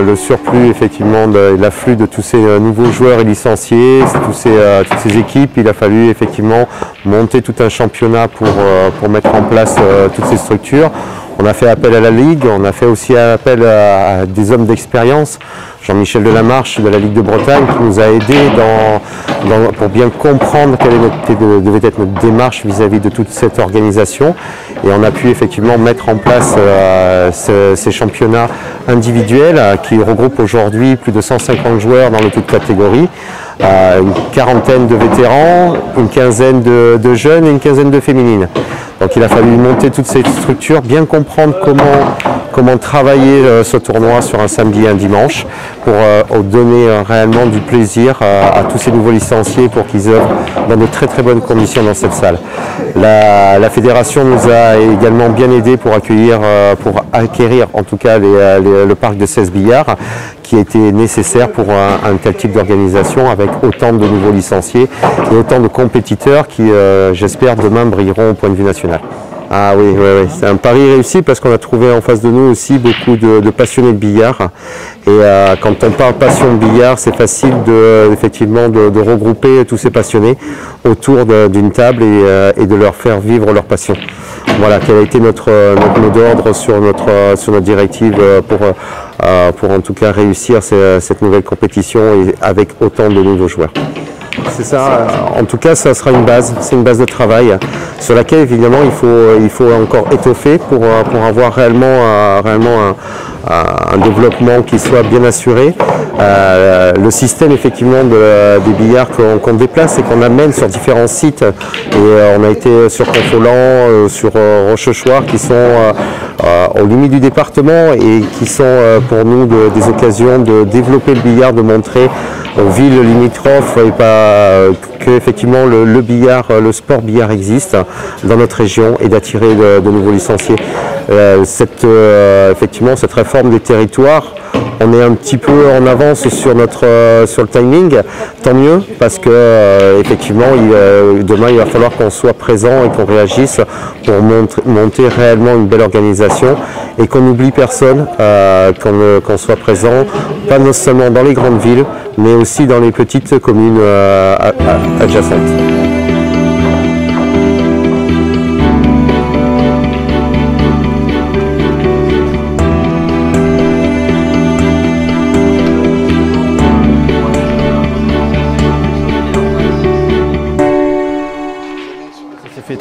le surplus, effectivement, de l'afflux de tous ces nouveaux joueurs et licenciés, ces, toutes ces équipes, il a fallu effectivement monter tout un championnat pour mettre en place toutes ces structures. On a fait appel à la Ligue, on a fait aussi appel à des hommes d'expérience. Jean-Michel Delamarche de la Ligue de Bretagne qui nous a aidés pour bien comprendre quelle devait être notre démarche vis-à-vis de toute cette organisation. Et on a pu effectivement mettre en place euh, ces championnats individuels euh, qui regroupent aujourd'hui plus de 150 joueurs dans les toutes catégories, une quarantaine de vétérans, une quinzaine de, jeunes et une quinzaine de féminines. Donc il a fallu monter toutes ces structures, bien comprendre comment, comment travailler euh, ce tournoi sur un samedi et un dimanche pour euh, donner euh, réellement du plaisir à tous ces nouveaux licenciés pour qu'ils œuvrent dans de très très bonnes conditions dans cette salle. La, fédération nous a également bien aidé pour accueillir, pour acquérir en tout cas le parc de 16 billards qui était nécessaire pour un, tel type d'organisation avec autant de nouveaux licenciés et autant de compétiteurs qui, j'espère, demain brilleront au point de vue national. Ah oui, c'est un pari réussi parce qu'on a trouvé en face de nous aussi beaucoup de, passionnés de billard. Et euh, quand on parle passion de billard, c'est facile de, effectivement de, regrouper tous ces passionnés autour d'une table euh, et, de leur faire vivre leur passion. Voilà, quel a été notre, mot d'ordre sur notre, sur notre directive pour, euh, pour en tout cas réussir cette nouvelle compétition et avec autant de nouveaux joueurs. C'est ça. En tout cas, ça sera une base. C'est une base de travail sur laquelle, évidemment, il faut, il faut encore étoffer pour, pour avoir réellement, euh, réellement un, un développement qui soit bien assuré. Euh, le système effectivement des billards qu'on déplace et qu'on amène sur différents sites. Et euh, on a été sur Confolant, euh, sur Rochechouart, qui sont aux limites du département et qui sont pour nous des occasions de développer le billard, de montrer aux villes limitrophes et pas que effectivement le, billard, le sport billard existe dans notre région et d'attirer de, nouveaux licenciés. cette, effectivement, cette réforme des territoires on est un petit peu en avance sur notre euh, sur le timing, tant mieux parce que euh, effectivement euh, demain il va falloir qu'on soit présent et qu'on réagisse pour monter réellement une belle organisation et qu'on n'oublie personne, qu'on soit présent, pas seulement dans les grandes villes, mais aussi dans les petites communes adjacentes.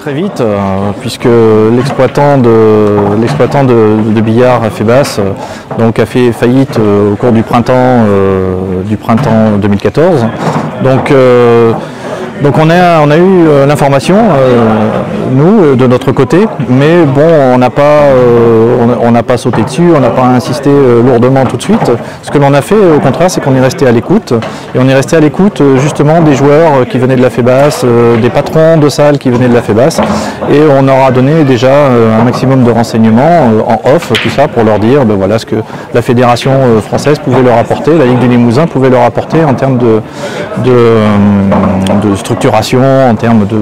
Très vite, euh, puisque l'exploitant de, l'exploitant de, billard a fait basse, euh, donc a fait faillite euh, au cours du printemps, du printemps 2014. Donc donc on a, eu euh, l'information, euh, nous, euh, de notre côté, mais bon, on n'a pas, on n'a pas sauté dessus, on n'a pas insisté lourdement tout de suite. Ce que l'on a fait, au contraire, c'est qu'on est resté à l'écoute, et on est resté à l'écoute justement des joueurs qui venaient de la FEBAS, des patrons de salles qui venaient de la FEBAS, et on leur a donné déjà un maximum de renseignements en off, tout ça, pour leur dire ben voilà ce que la fédération française pouvait leur apporter, la Ligue du Limousin pouvait leur apporter en termes de, de, de structuration, en termes de,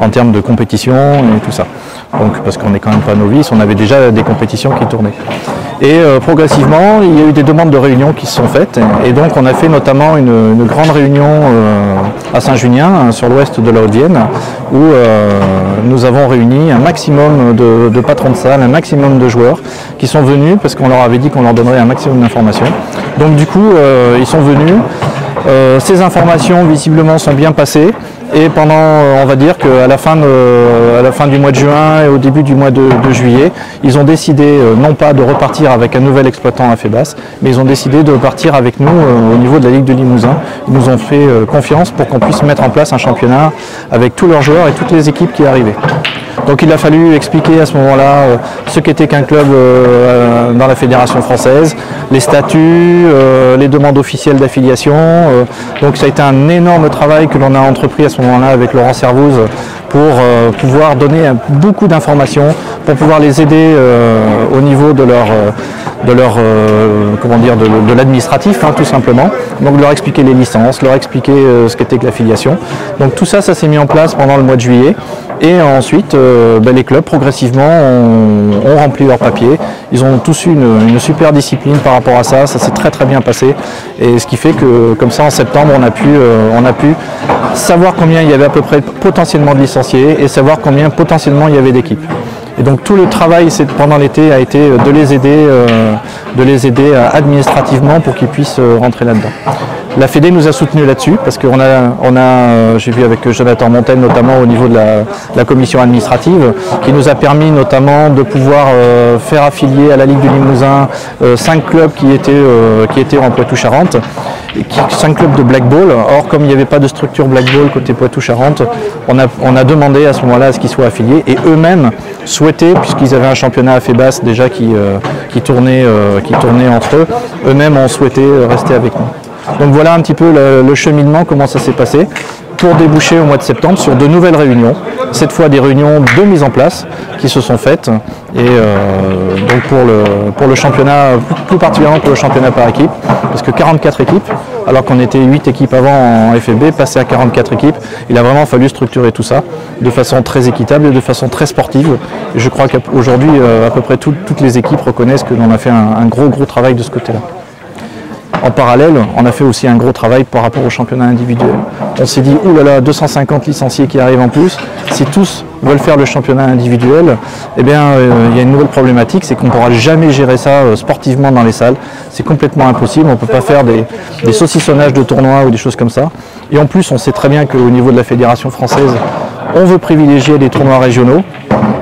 en termes de compétition et tout ça. Donc, parce qu'on n'est quand même pas novice, on avait déjà des compétitions qui tournaient. Et euh, progressivement, il y a eu des demandes de réunions qui se sont faites. Et donc, on a fait notamment une, grande réunion euh, à Saint-Junien, hein, sur l'ouest de la Haute-Vienne, où euh, nous avons réuni un maximum de, de, patrons de salle, un maximum de joueurs qui sont venus parce qu'on leur avait dit qu'on leur donnerait un maximum d'informations. Donc, du coup, ils sont venus. Euh, ces informations visiblement sont bien passées et pendant, euh, on va dire qu'à la, fin la fin du mois de juin et au début du mois de, juillet, ils ont décidé euh, non pas de repartir avec un nouvel exploitant à Fébas, mais ils ont décidé de partir avec nous au niveau de la Ligue de Limousin. Ils nous ont fait confiance pour qu'on puisse mettre en place un championnat avec tous leurs joueurs et toutes les équipes qui arrivaient. Donc il a fallu expliquer à ce moment-là euh, ce qu'était qu'un club euh, dans la fédération française, les statuts, euh, les demandes officielles d'affiliation. donc ça a été un énorme travail que l'on a entrepris à ce moment-là avec Laurent Servouz pour pouvoir donner beaucoup d'informations, pour pouvoir les aider au niveau de leur de leur comment dire de, l'administratif hein, tout simplement. Donc leur expliquer les licences, leur expliquer ce qu'était que l'affiliation. Donc tout ça, ça s'est mis en place pendant le mois de juillet. Et ensuite, ben, les clubs progressivement ont, rempli leurs papiers. Ils ont tous eu une, super discipline par rapport à ça. Ça s'est très très bien passé. Et ce qui fait que comme ça en septembre, on a pu, on a pu savoir combien il y avait à peu près potentiellement de licenciés et savoir combien potentiellement il y avait d'équipes. Et donc tout le travail pendant l'été a été de les aider, euh, de les aider euh, administrativement pour qu'ils puissent euh, rentrer là-dedans. La Fédé nous a soutenus là-dessus parce qu'on a, on a j'ai vu avec Jonathan Montaigne notamment au niveau de la, commission administrative, qui nous a permis notamment de pouvoir faire affilier à la Ligue du Limousin cinq clubs qui étaient, qui étaient en Poitou-Charentes, cinq clubs de black ball. Or, comme il n'y avait pas de structure black ball côté Poitou-Charentes, on a, on a demandé à ce moment-là à ce qu'ils soient affiliés et eux-mêmes souhaitaient, puisqu'ils avaient un championnat à Fébas déjà qui, euh, qui, tournait, euh, qui tournait entre eux, eux-mêmes ont souhaité rester avec nous. Donc voilà un petit peu le, cheminement, comment ça s'est passé, pour déboucher au mois de septembre sur de nouvelles réunions, cette fois des réunions de mise en place qui se sont faites, et euh, donc pour le, pour le championnat, plus particulièrement pour le championnat par équipe, parce que 44 équipes, alors qu'on était 8 équipes avant en FFB, passer à 44 équipes, il a vraiment fallu structurer tout ça de façon très équitable et de façon très sportive. je crois qu'aujourd'hui, euh, à peu près toutes les équipes reconnaissent que l'on a fait un gros gros travail de ce côté-là. En parallèle, on a fait aussi un gros travail par rapport au championnat individuel. On s'est dit, oulala, 250 licenciés qui arrivent en plus. Si tous veulent faire le championnat individuel, eh bien, euh, il y a une nouvelle problématique, c'est qu'on ne pourra jamais gérer ça euh, sportivement dans les salles. C'est complètement impossible. On ne peut pas faire des, des, saucissonnages de tournois ou des choses comme ça. Et en plus, on sait très bien qu'au niveau de la fédération française, on veut privilégier des tournois régionaux,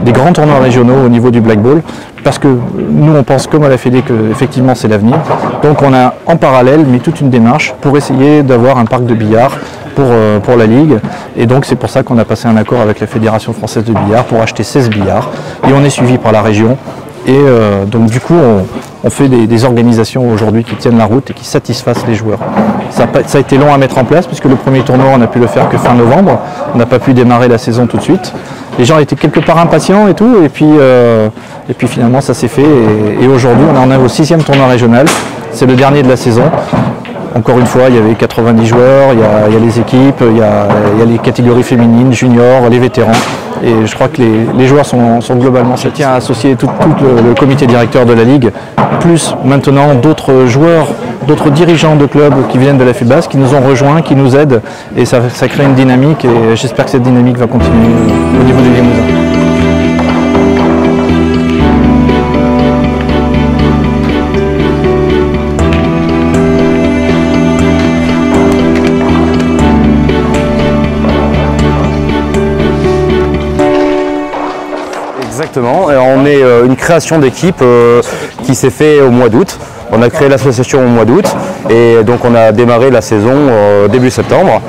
des grands tournois régionaux au niveau du black ball parce que nous on pense comme à la Fédé que effectivement c'est l'avenir. Donc on a en parallèle mis toute une démarche pour essayer d'avoir un parc de billard pour, euh, pour la Ligue. Et donc c'est pour ça qu'on a passé un accord avec la Fédération française de billard pour acheter 16 billards. Et on est suivi par la région. Et euh, donc du coup on, fait des, organisations aujourd'hui qui tiennent la route et qui satisfassent les joueurs. Ça a, ça a, été long à mettre en place puisque le premier tournoi on a pu le faire que fin novembre. On n'a pas pu démarrer la saison tout de suite les gens étaient quelque part impatients et tout, et puis, euh, finalement ça s'est fait. Et, aujourd'hui, on en est au sixième tournoi régional. C'est le dernier de la saison. Encore une fois, il y avait 90 joueurs, il y a, les équipes, il y, a, les catégories féminines, juniors, les vétérans. Et je crois que les, joueurs sont, globalement ça tient à associer tout, le, comité directeur de la Ligue, plus maintenant d'autres joueurs, d'autres dirigeants de clubs qui viennent de la FUBAS, qui nous ont rejoints, qui nous aident. Et ça, crée une dynamique et j'espère que cette dynamique va continuer au niveau du Limousin. Exactement. on est euh, une création d'équipe euh, qui s'est fait au mois d'août. On a créé l'association au mois d'août et donc on a démarré la saison euh, début septembre.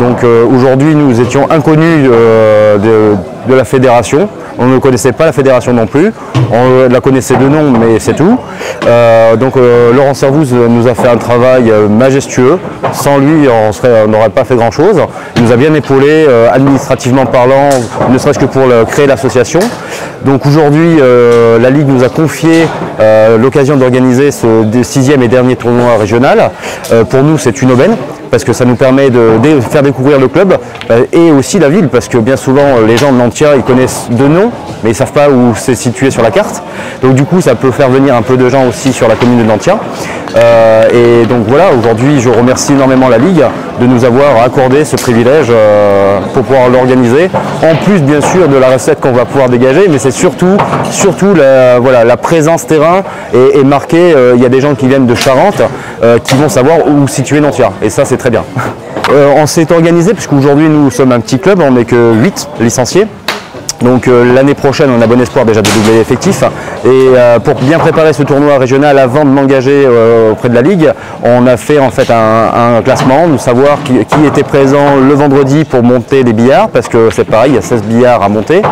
donc aujourd'hui nous étions inconnus de, la fédération. On ne connaissait pas la fédération non plus. On la connaissait de nom, mais c'est tout. Euh, donc euh, Laurent Servouz nous a fait un travail euh, majestueux. Sans lui, on n'aurait pas fait grand-chose. Il nous a bien épaulé, administrativement parlant, ne serait-ce que pour créer l'association. Donc aujourd'hui, la Ligue nous a confié l'occasion d'organiser ce sixième et dernier tournoi régional. pour nous, c'est une aubaine parce que ça nous permet de, faire découvrir le club euh, et aussi la ville parce que bien souvent euh, les gens de Ils connaissent de nom mais ils ne savent pas où c'est situé sur la carte. Donc du coup ça peut faire venir un peu de gens aussi sur la commune de Nantia. Euh, et donc voilà, aujourd'hui je remercie énormément la Ligue de nous avoir accordé ce privilège pour pouvoir l'organiser. En plus bien sûr de la recette qu'on va pouvoir dégager, mais c'est surtout, surtout la, voilà, la présence terrain et, marqué, il y a des gens qui viennent de Charente qui vont savoir où situer Nantia. Et ça c'est très bien. Euh, on s'est organisé, puisqu'aujourd'hui nous sommes un petit club, on n'est que 8 licenciés. Donc euh, l'année prochaine, on a bon espoir déjà de doubler l'effectif. Et euh, pour bien préparer ce tournoi régional avant de m'engager auprès de la Ligue, on a fait en fait un, classement, de savoir qui, était présent le vendredi pour monter les billards, parce que c'est pareil, il y a 16 billards à monter,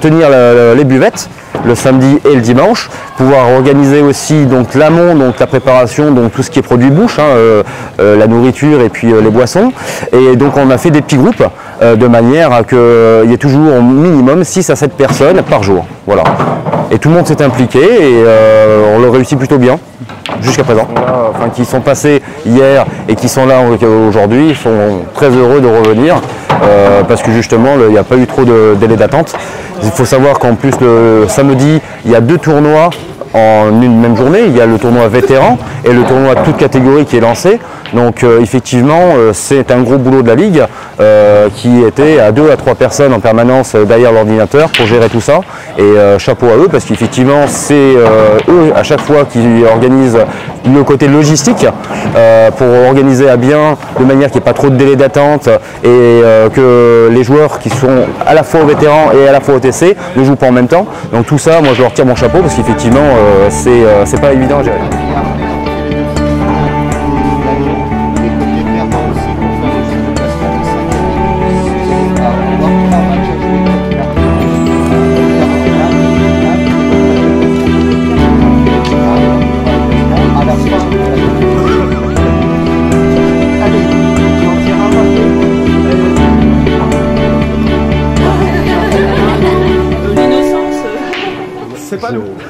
tenir les buvettes le samedi et le dimanche, pouvoir organiser aussi donc l'amont, donc la préparation, donc tout ce qui est produit bouche, hein, euh, euh, la nourriture et puis euh, les boissons. Et donc on a fait des petits groupes de manière à qu'il y ait toujours au minimum 6 à 7 personnes par jour. Voilà. Et tout le monde s'est impliqué et on le réussit plutôt bien jusqu'à présent. enfin, qui sont passés hier et qui sont là aujourd'hui, sont très heureux de revenir parce que justement il n'y a pas eu trop de délai d'attente. Il faut savoir qu'en plus le samedi il y a deux tournois en une même journée. Il y a le tournoi vétéran et le tournoi toute catégorie qui est lancé. Donc euh, effectivement, euh, c'est un gros boulot de la Ligue euh, qui était à deux à trois personnes en permanence derrière l'ordinateur pour gérer tout ça. Et chapeau à eux parce qu'effectivement, c'est eux à chaque fois qui organisent le côté logistique pour organiser à bien de manière qu'il n'y ait pas trop de délai d'attente et que les joueurs qui sont à la fois au vétéran et à la fois au TC ne jouent pas en même temps. Donc tout ça, moi je leur tire mon chapeau parce qu'effectivement, c'est pas évident à gérer.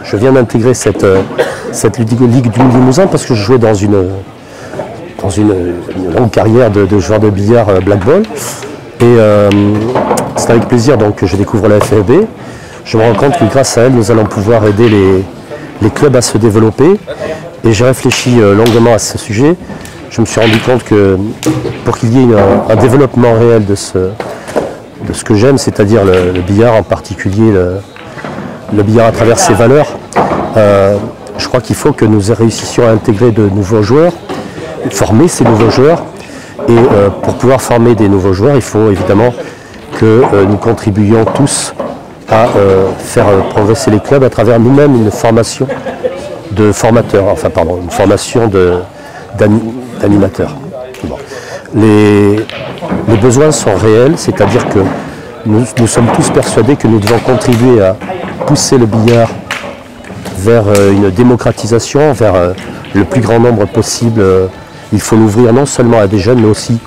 Je viens d'intégrer cette, euh, cette Ligue du Limousin parce que je jouais dans une, dans une, longue carrière de, joueur de billard euh, black ball. Et euh, c'est avec plaisir donc, que je découvre la FFB. Je me rends compte que grâce à elle, nous allons pouvoir aider les, clubs à se développer. Et j'ai réfléchi longuement à ce sujet. Je me suis rendu compte que pour qu'il y ait un, développement réel de ce, de ce que j'aime, c'est-à-dire le, billard en particulier, le billard à travers ses valeurs, euh, je crois qu'il faut que nous réussissions à intégrer de nouveaux joueurs, former ces nouveaux joueurs. Et euh, pour pouvoir former des nouveaux joueurs, il faut évidemment que euh, nous contribuions tous à faire progresser les clubs à travers nous-mêmes une formation de formateurs, enfin pardon, une formation d'animateurs. Les, besoins sont réels, c'est-à-dire que nous, sommes tous persuadés que nous devons contribuer à pousser le billard vers euh, une démocratisation, vers euh, le plus grand nombre possible. Euh, il faut l'ouvrir non seulement à des jeunes, mais aussi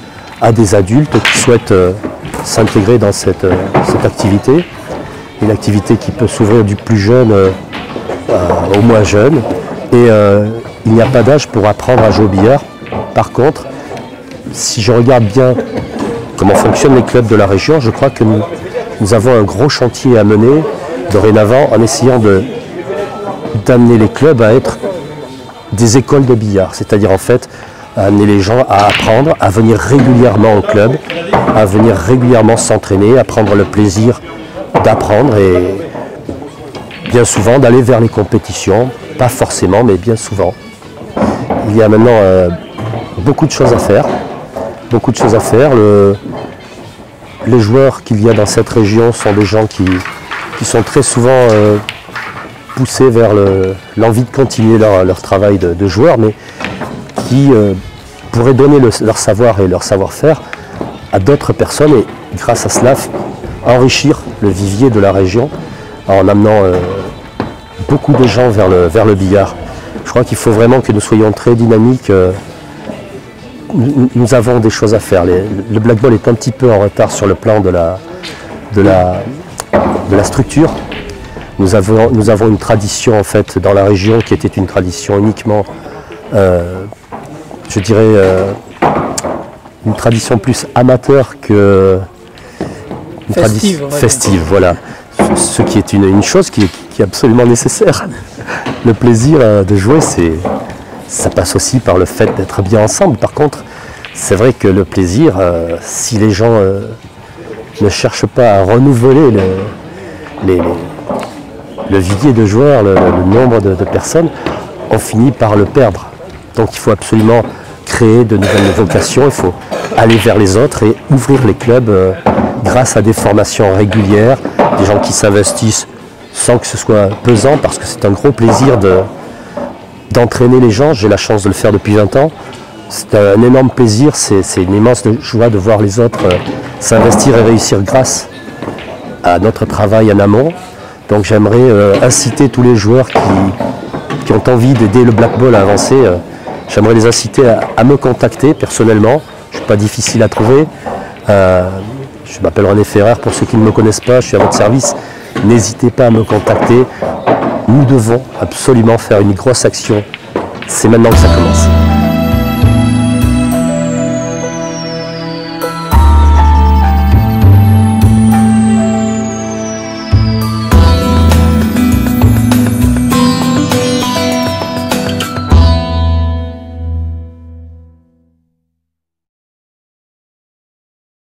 à des adultes qui souhaitent s'intégrer dans cette, activité. Une activité qui peut s'ouvrir du plus jeune au moins jeune. Et il n'y a pas d'âge pour apprendre à jouer au billard. Par contre, si je regarde bien comment fonctionnent les clubs de la région, je crois que nous avons un gros chantier à mener dorénavant en essayant d'amener les clubs à être des écoles de billard, c'est-à-dire en fait amener les gens à apprendre, à venir régulièrement au club, à venir régulièrement s'entraîner, à prendre le plaisir d'apprendre et bien souvent d'aller vers les compétitions, pas forcément mais bien souvent. Il y a maintenant euh, beaucoup de choses à faire, beaucoup de choses à faire. les joueurs qu'il y a dans cette région sont des gens qui, sont très souvent euh, poussés vers l'envie de continuer leur, travail de, joueur, mais qui euh, pourraient donner leur savoir et leur savoir-faire à d'autres personnes et grâce à cela enrichir le vivier de la région en amenant euh, beaucoup de gens vers le, billard. Je crois qu'il faut vraiment que nous soyons très dynamiques. Nous, avons des choses à faire. le black ball est un petit peu en retard sur le plan de la, de la, de la structure. Nous avons, nous avons une tradition en fait dans la région qui était une tradition uniquement, euh, je dirais, euh, une tradition plus amateur que une festive, festive voilà. Ce qui est une, chose qui est, absolument nécessaire. Le plaisir euh, de jouer, c'est, ça passe aussi par le fait d'être bien ensemble. Par contre, c'est vrai que le plaisir, si les gens ne cherchent pas à renouveler le vivier de joueurs, le, nombre de, personnes, on finit par le perdre. Donc il faut absolument créer de nouvelles vocations, il faut aller vers les autres et ouvrir les clubs euh, grâce à des formations régulières, des gens qui s'investissent sans que ce soit pesant, parce que c'est un gros plaisir d'entraîner les gens. J'ai la chance de le faire depuis 20 ans. C'est un énorme plaisir, c'est une immense joie de voir les autres euh, s'investir et réussir grâce à notre travail en amont. Donc j'aimerais euh, inciter tous les joueurs qui, ont envie d'aider le black ball à avancer. Euh, j'aimerais les inciter à, me contacter personnellement. Je ne suis pas difficile à trouver. Euh, je m'appelle René Ferrer. Pour ceux qui ne me connaissent pas, je suis à votre service. N'hésitez pas à me contacter. nous devons absolument faire une grosse action. C'est maintenant que ça commence.